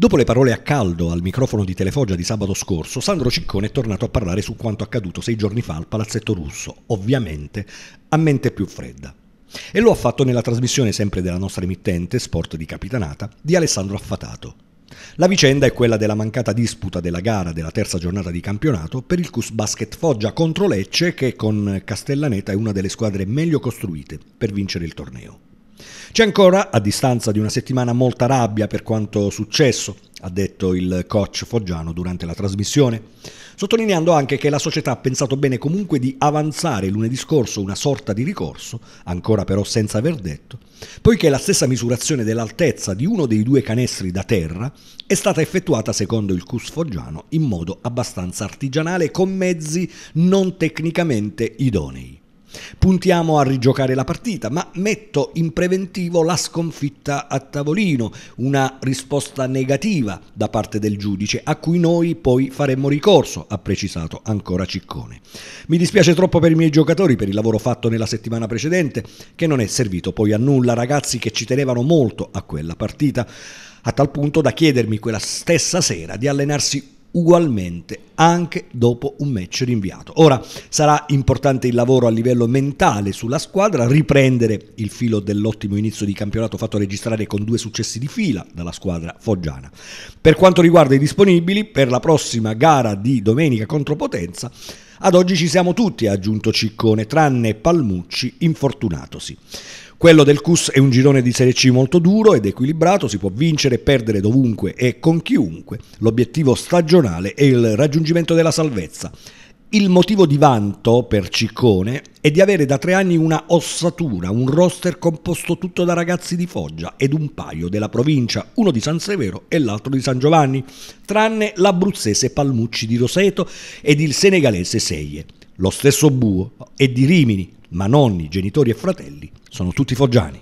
Dopo le parole a caldo al microfono di Telefoggia di sabato scorso, Sandro Ciccone è tornato a parlare su quanto accaduto sei giorni fa al Palazzetto Russo, ovviamente a mente più fredda. E lo ha fatto nella trasmissione sempre della nostra emittente, Sport di Capitanata, di Alessandro Affatato. La vicenda è quella della mancata disputa della gara della terza giornata di campionato per il Cus Basket Foggia contro Lecce che con Castellaneta è una delle squadre meglio costruite per vincere il torneo. C'è ancora, a distanza di una settimana, molta rabbia per quanto successo, ha detto il coach foggiano durante la trasmissione, sottolineando anche che la società ha pensato bene comunque di avanzare lunedì scorso una sorta di ricorso, ancora però senza aver detto, poiché la stessa misurazione dell'altezza di uno dei due canestri da terra è stata effettuata secondo il CUS foggiano in modo abbastanza artigianale con mezzi non tecnicamente idonei. Puntiamo a rigiocare la partita, ma metto in preventivo la sconfitta a tavolino, una risposta negativa da parte del giudice, a cui noi poi faremmo ricorso, ha precisato ancora Ciccone. Mi dispiace troppo per i miei giocatori per il lavoro fatto nella settimana precedente, che non è servito poi a nulla, ragazzi che ci tenevano molto a quella partita, a tal punto da chiedermi quella stessa sera di allenarsi ugualmente anche dopo un match rinviato. Ora sarà importante il lavoro a livello mentale sulla squadra, riprendere il filo dell'ottimo inizio di campionato fatto registrare con due successi di fila dalla squadra foggiana. Per quanto riguarda i disponibili, per la prossima gara di domenica contro Potenza, ad oggi ci siamo tutti, ha aggiunto Ciccone, tranne Palmucci, infortunatosi. Quello del CUS è un girone di Serie C molto duro ed equilibrato, si può vincere e perdere dovunque e con chiunque. L'obiettivo stagionale è il raggiungimento della salvezza. Il motivo di vanto per Ciccone è di avere da tre anni una ossatura, un roster composto tutto da ragazzi di Foggia ed un paio della provincia, uno di San Severo e l'altro di San Giovanni, tranne l'abruzzese Palmucci di Roseto ed il senegalese Seie. Lo stesso Buo è di Rimini, ma nonni, genitori e fratelli sono tutti foggiani.